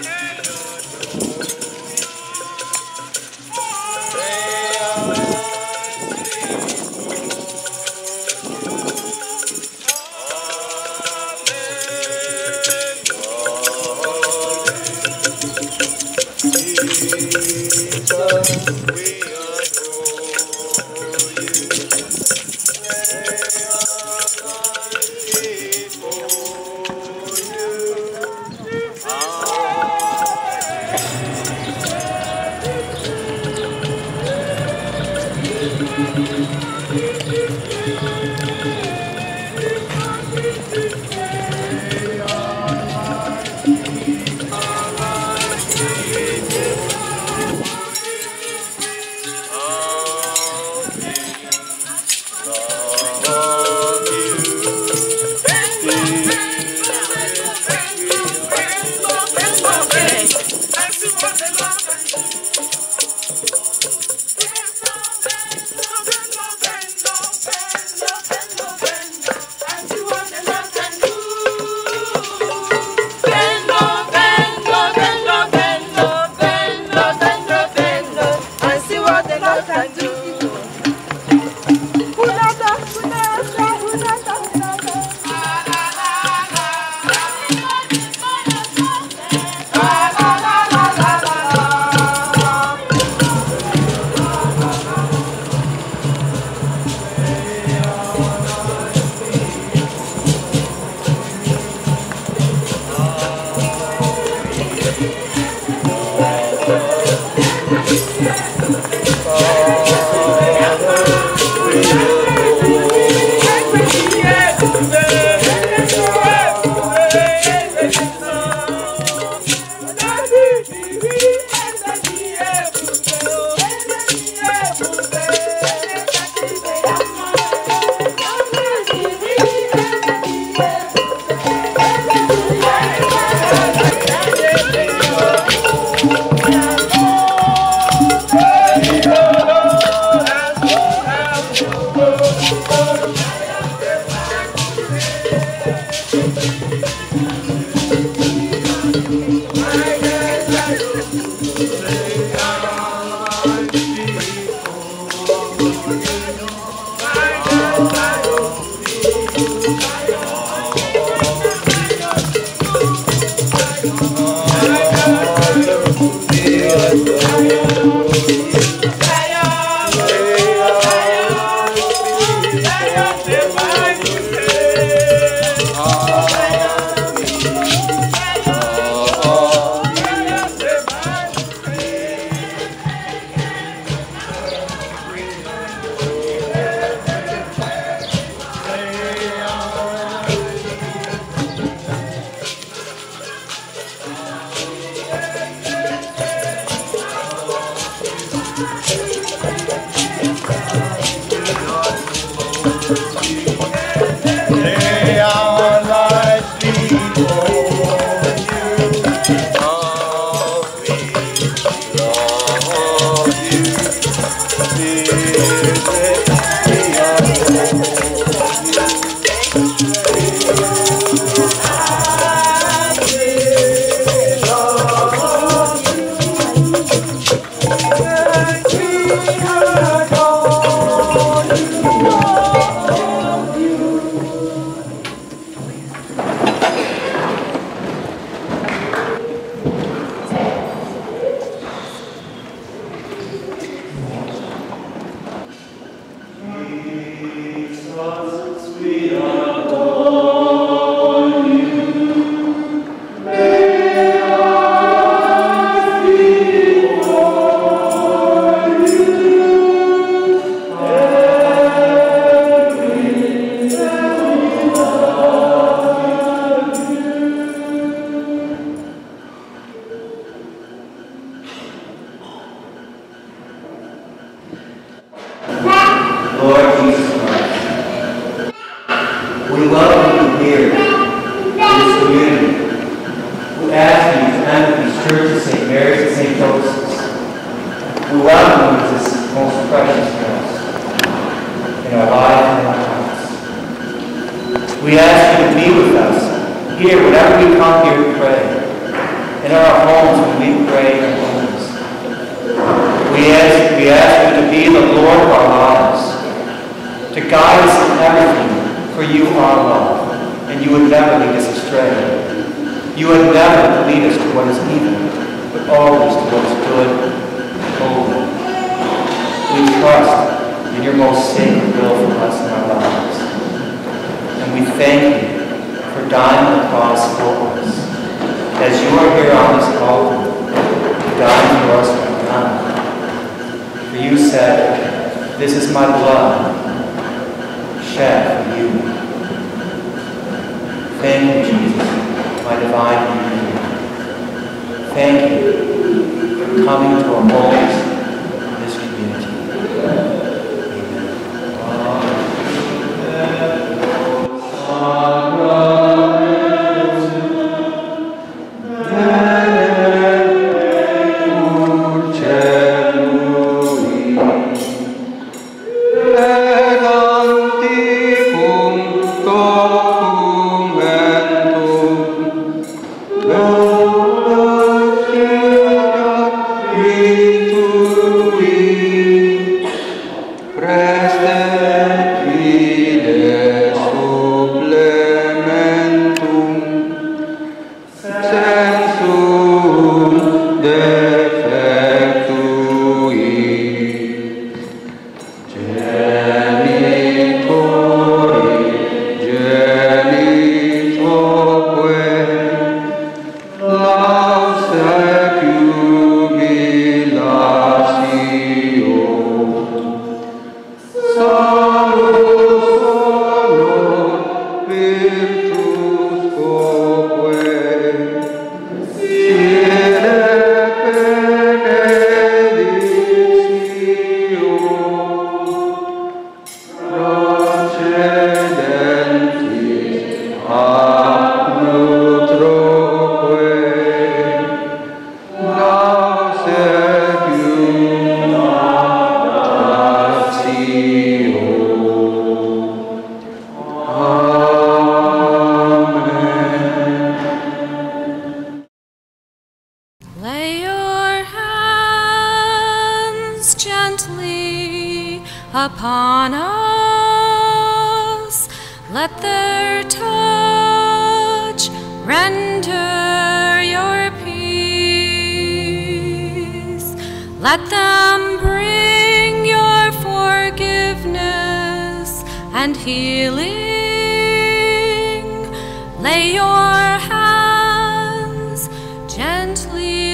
Yeah. We welcome you as this most precious voice in our lives and our hearts. We ask you to be with us here whenever we come here to pray. in our homes when we pray in our homes. We ask, we ask you to be the Lord of our lives, to guide us in everything, for you are love, and you would never lead us astray. You would never lead us to what is evil, but always to what is good trust in your most sacred will for us in our lives. And we thank you for dying on the cross for us. As you are here on this altar, dying for us right now. For you said, This is my blood, shed for you. Thank you, Jesus, my divine Redeemer. Thank you for coming to our homes touch render your peace. Let them bring your forgiveness and healing. Lay your hands gently